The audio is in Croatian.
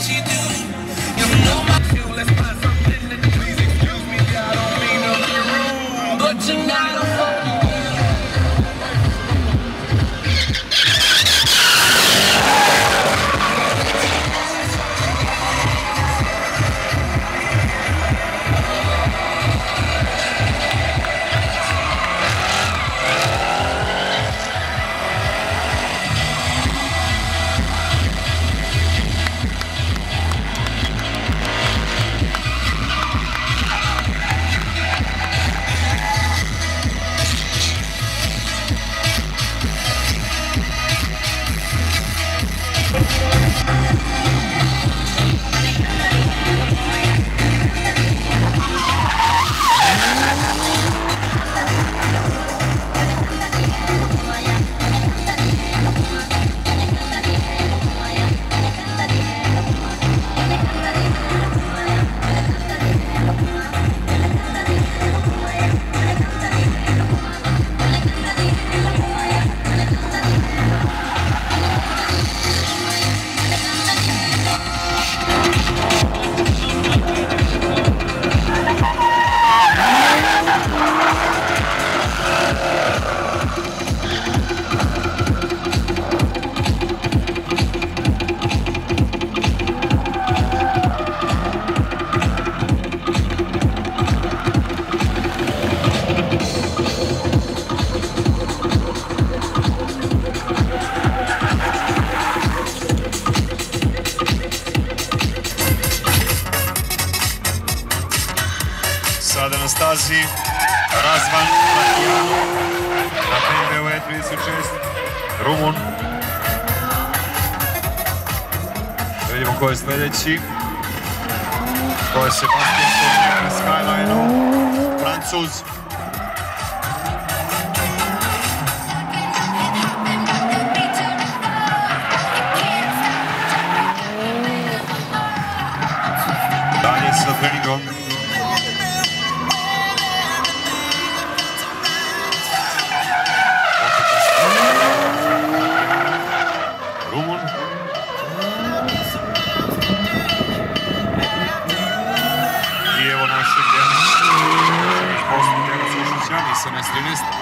what you do. Stazi Razvan Matijano na BMW 36 Rumun. Da vidimo ko je sljedeći. To je Sebastian na Skylineu? Francuz. Dalje sa treningom Tomasz Szybien. Polski teraz już usiami semestrynysty.